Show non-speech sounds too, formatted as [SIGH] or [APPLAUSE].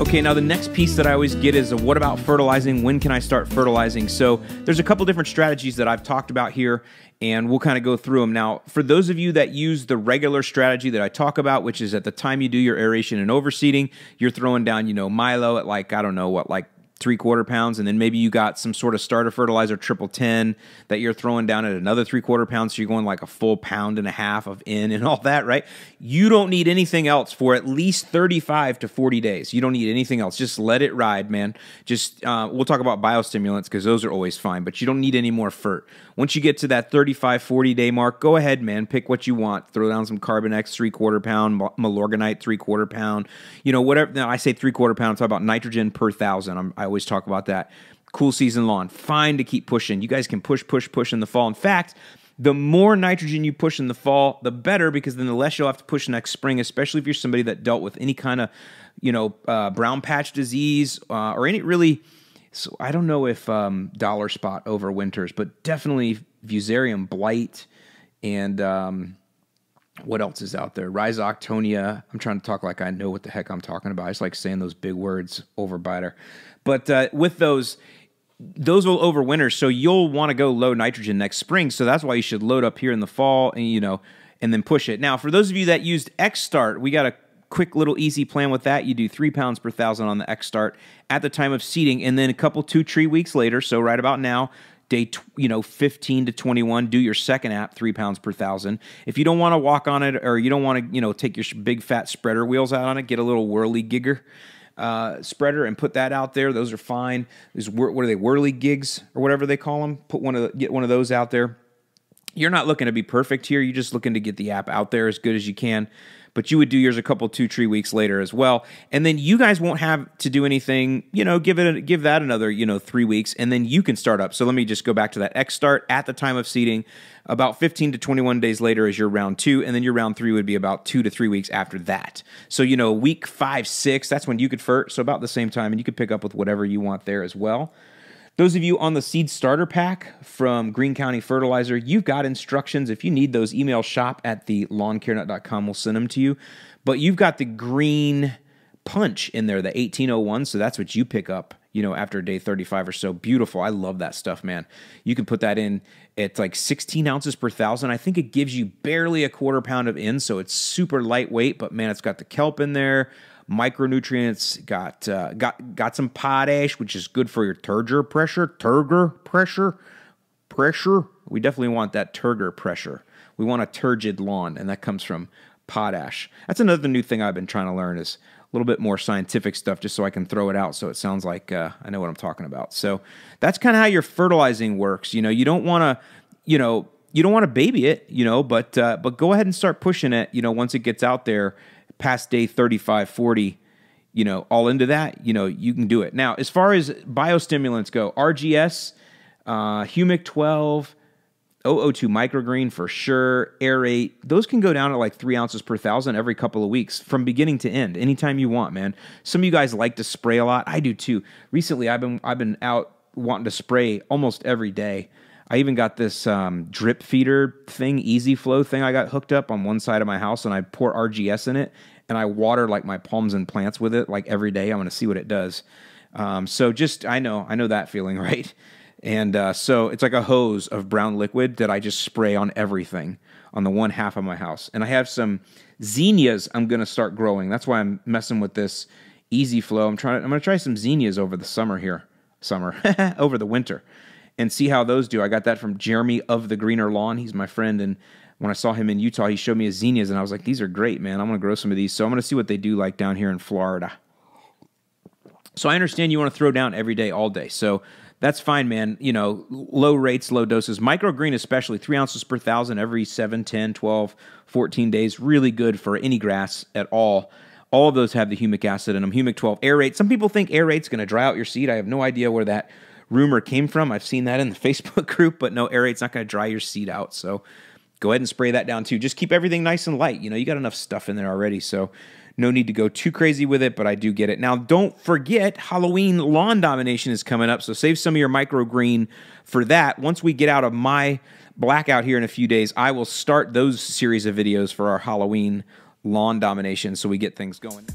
Okay, now the next piece that I always get is uh, what about fertilizing? When can I start fertilizing? So there's a couple different strategies that I've talked about here, and we'll kind of go through them. Now, for those of you that use the regular strategy that I talk about, which is at the time you do your aeration and overseeding, you're throwing down, you know, Milo at like, I don't know what, like three quarter pounds, and then maybe you got some sort of starter fertilizer triple ten that you're throwing down at another three quarter pounds, so you're going like a full pound and a half of N and [LAUGHS] all that, right? You don't need anything else for at least 35 to 40 days. You don't need anything else. Just let it ride, man. Just uh, we'll talk about biostimulants because those are always fine, but you don't need any more FERT. Once you get to that 35, 40 day mark, go ahead, man. Pick what you want. Throw down some Carbon X three quarter pound, Milorganite three quarter pound. You know, whatever. Now I say three quarter pound. Talk about nitrogen per thousand. I'm, I always talk about that. Cool season lawn. Fine to keep pushing. You guys can push, push, push in the fall. In fact, the more nitrogen you push in the fall, the better because then the less you'll have to push next spring, especially if you're somebody that dealt with any kind of, you know, uh, brown patch disease uh, or any really so I don't know if um, dollar spot overwinters, but definitely Fusarium blight and um, what else is out there? Rhizoctonia. I'm trying to talk like I know what the heck I'm talking about. I just like saying those big words, overbiter. But uh, with those, those will overwinter, so you'll want to go low nitrogen next spring. So that's why you should load up here in the fall, and you know, and then push it. Now, for those of you that used X Start, we got a quick little easy plan with that. You do three pounds per thousand on the X start at the time of seeding, and then a couple two tree weeks later, so right about now, day you know 15 to 21 do your second app three pounds per thousand. If you don't want to walk on it or you don't want to you know take your big fat spreader wheels out on it get a little whirligigger uh, spreader and put that out there. Those are fine. These what are they whirligigs or whatever they call them put one of the, get one of those out there. You're not looking to be perfect here. You're just looking to get the app out there as good as you can but you would do yours a couple two three weeks later as well. And then you guys won't have to do anything you know give it a, give that another you know three weeks and then you can start up. So let me just go back to that x start at the time of seeding. About 15 to 21 days later is your round two and then your round three would be about two to three weeks after that. So you know week five six that's when you could FERT so about the same time and you could pick up with whatever you want there as well those of you on the seed starter pack from Greene County Fertilizer, you've got instructions. If you need those, email shop at the lawncarenut.com. We'll send them to you. But you've got the green punch in there, the 1801. So that's what you pick up, you know, after day 35 or so. Beautiful. I love that stuff, man. You can put that in It's like 16 ounces per thousand. I think it gives you barely a quarter pound of in. So it's super lightweight, but man, it's got the kelp in there micronutrients, got uh, got got some potash, which is good for your turgor pressure, turgor pressure, pressure. We definitely want that turgor pressure. We want a turgid lawn, and that comes from potash. That's another new thing I've been trying to learn is a little bit more scientific stuff just so I can throw it out so it sounds like uh, I know what I'm talking about. So that's kind of how your fertilizing works. You know, you don't want to, you know, you don't want to baby it, you know, but uh, but go ahead and start pushing it, you know, once it gets out there past day 35, 40, you know, all into that, you know, you can do it. Now, as far as biostimulants go, RGS, uh, Humic 12, OO2 microgreen for sure, Air-8, those can go down at like three ounces per thousand every couple of weeks from beginning to end, anytime you want, man. Some of you guys like to spray a lot. I do too. Recently, I've been I've been out wanting to spray almost every day. I even got this um, drip feeder thing, easy flow thing I got hooked up on one side of my house, and I pour RGS in it, and I water like my palms and plants with it like every day. I'm going to see what it does. Um, so just I know I know that feeling, [LAUGHS] right? And uh, so it's like a hose of brown liquid that I just spray on everything on the one half of my house. And I have some zinnias I'm going to start growing. That's why I'm messing with this easy flow. I'm trying. to, I'm going to try some zinnias over the summer here, summer [LAUGHS] over the winter and see how those do. I got that from Jeremy of the Greener Lawn. He's my friend, and when I saw him in Utah, he showed me his zinnias, and I was like, "These are great, man. I'm gonna grow some of these." So I'm gonna see what they do like down here in Florida. So I understand you want to throw down every day, all day. So that's fine, man. You know, low rates, low doses. Microgreen, especially three ounces per thousand every 7, 10, 12, 14 days. Really good for any grass at all. All of those have the humic acid in them. Humic 12 Air-8. Some people think Air-8's going to dry out your seed. I have no idea where that rumor came from. I've seen that in the [LAUGHS] Facebook group, but no, Air-8's not going to dry your seed out. So go ahead and spray that down too. Just keep everything nice and light. You know, you got enough stuff in there already. So no need to go too crazy with it, but I do get it. Now, don't forget Halloween lawn domination is coming up. So save some of your microgreen for that. Once we get out of my blackout here in a few days, I will start those series of videos for our Halloween lawn domination so we get things going.